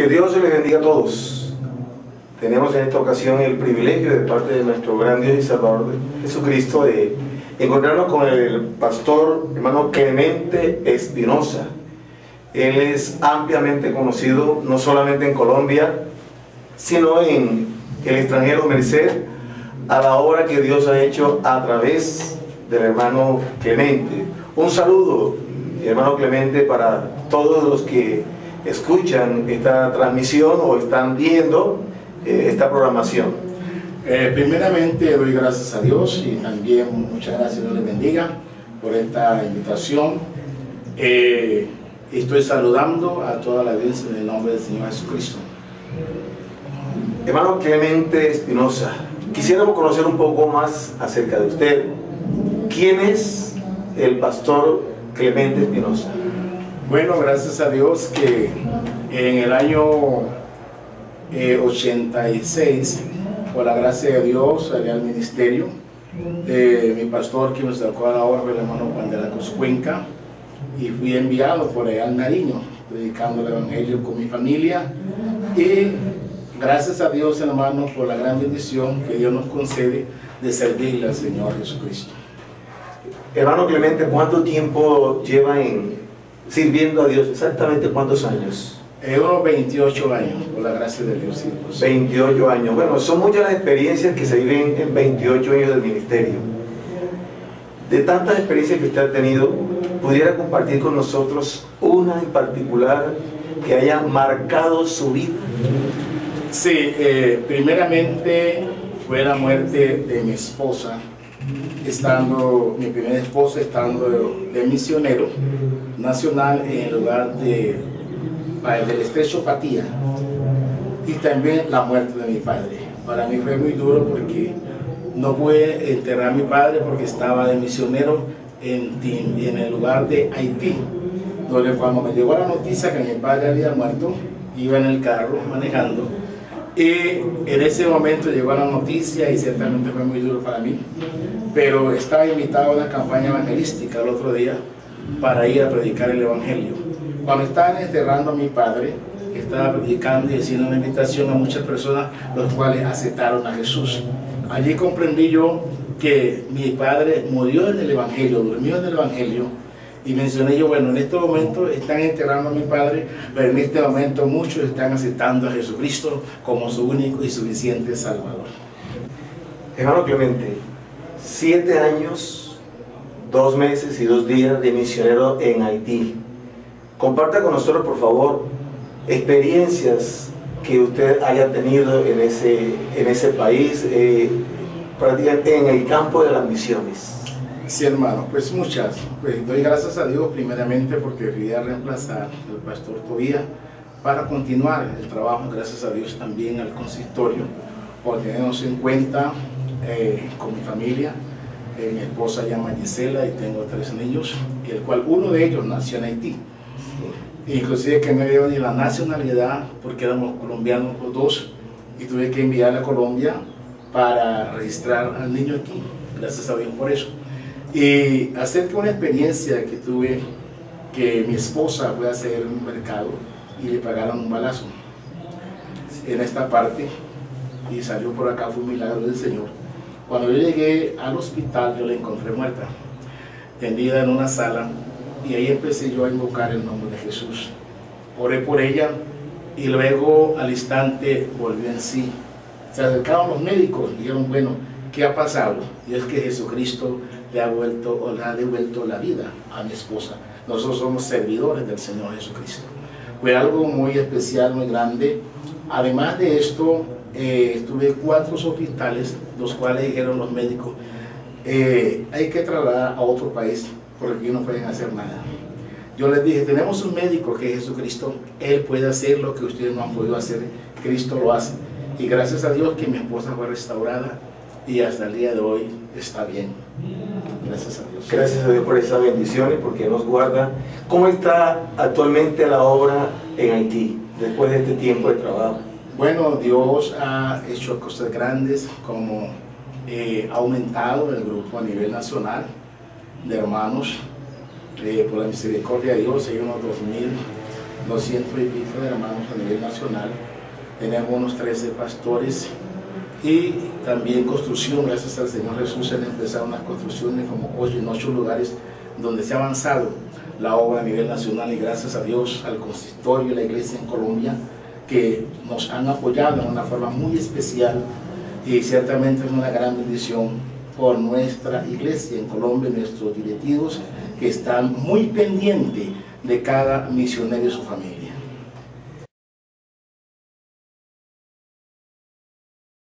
Que Dios les bendiga a todos. Tenemos en esta ocasión el privilegio de parte de nuestro gran Dios y Salvador Jesucristo de encontrarnos con el pastor hermano Clemente Espinosa. Él es ampliamente conocido no solamente en Colombia, sino en el extranjero merced a la obra que Dios ha hecho a través del hermano Clemente. Un saludo, hermano Clemente, para todos los que escuchan esta transmisión o están viendo eh, esta programación. Eh, primeramente doy gracias a Dios y también muchas gracias, Dios les bendiga por esta invitación. Eh, estoy saludando a toda la audiencia en el nombre del Señor Jesucristo. Hermano Clemente Espinosa, quisiéramos conocer un poco más acerca de usted. ¿Quién es el pastor Clemente Espinosa? Bueno, gracias a Dios que en el año 86, por la gracia de Dios, salí al ministerio de mi pastor que me sacó a la obra, el hermano Juan de la Cruz Cuenca, y fui enviado por allá al Nariño, predicando el Evangelio con mi familia. Y gracias a Dios, hermano, por la gran bendición que Dios nos concede de servirle al Señor Jesucristo. Hermano Clemente, ¿cuánto tiempo lleva en sirviendo a Dios? ¿Exactamente cuántos años? Eh, unos 28 años, por la gracia de Dios. sí, pues. 28 años. Bueno, son muchas las experiencias que se viven en 28 años del ministerio. De tantas experiencias que usted ha tenido, pudiera compartir con nosotros una en particular que haya marcado su vida. Sí, eh, primeramente fue la muerte de mi esposa, estando, mi primera esposa estando de misionero nacional en el lugar de, pa- del estrecho Patía y también la muerte de mi padre. Para mí fue muy duro porque no pude enterrar a mi padre porque estaba de misionero en, en el lugar de Haití, donde cuando me llegó la noticia que mi padre había muerto, iba en el carro manejando y en ese momento llegó la noticia y ciertamente fue muy duro para mí, pero estaba invitado a una campaña evangelística el otro día para ir a predicar el Evangelio. Cuando estaban enterrando a mi padre, estaba predicando y haciendo una invitación a muchas personas, los cuales aceptaron a Jesús. Allí comprendí yo que mi padre murió en el Evangelio, durmió en el Evangelio, y mencioné yo, bueno, en este momento están enterrando a mi padre, pero en este momento muchos están aceptando a Jesucristo como su único y suficiente Salvador. Hermano Clemente, siete años, dos meses y dos días de misionero en Haití. Comparta con nosotros, por favor, experiencias que usted haya tenido en ese, en ese país, eh, prácticamente en el campo de las misiones. Sí, hermano, pues muchas. Pues doy gracias a Dios primeramente porque fui a reemplazar al pastor Tobía para continuar el trabajo, gracias a Dios también al consistorio, por tenernos en cuenta eh, con mi familia. Eh, mi esposa llama Gisela y tengo tres niños, el cual uno de ellos nació en Haití. Inclusive que no había ni la nacionalidad porque éramos colombianos los dos y tuve que enviar a Colombia para registrar al niño aquí. Gracias a Dios por eso. Y acerca de una experiencia que tuve, que mi esposa fue a hacer un mercado y le pagaron un balazo en esta parte y salió por acá, fue un milagro del Señor. Cuando yo llegué al hospital, yo la encontré muerta, tendida en una sala, y ahí empecé yo a invocar el nombre de Jesús. Oré por ella y luego al instante volvió en sí. Se acercaron los médicos dijeron, bueno, ¿qué ha pasado? Y es que Jesucristo le ha, vuelto, le ha devuelto la vida a mi esposa. Nosotros somos servidores del Señor Jesucristo. Fue algo muy especial, muy grande. Además de esto, eh, tuve cuatro hospitales, los cuales dijeron los médicos, eh, hay que trasladar a otro país porque aquí no pueden hacer nada. Yo les dije, tenemos un médico que es Jesucristo, Él puede hacer lo que ustedes no han podido hacer, Cristo lo hace. Y gracias a Dios que mi esposa fue restaurada y hasta el día de hoy está bien. Gracias a Dios. Gracias a Dios por esas bendiciones, porque nos guarda. ¿Cómo está actualmente la obra en Haití, después de este tiempo de trabajo? Bueno, Dios ha hecho cosas grandes, como eh, ha aumentado el grupo a nivel nacional de hermanos. Eh, por la misericordia de Dios hay unos 200 y pico de hermanos a nivel nacional. Tenemos unos 13 pastores y también construcción, gracias al Señor Jesús se han empezado unas construcciones como hoy en ocho lugares donde se ha avanzado la obra a nivel nacional y gracias a Dios, al consistorio y la iglesia en Colombia que nos han apoyado en una forma muy especial y ciertamente es una gran bendición por nuestra iglesia en Colombia, nuestros directivos que están muy pendientes de cada misionero y su familia.